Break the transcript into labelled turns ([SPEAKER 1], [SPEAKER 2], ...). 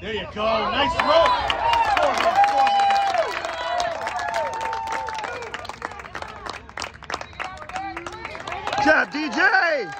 [SPEAKER 1] There you go. Nice roll.
[SPEAKER 2] Good job, DJ.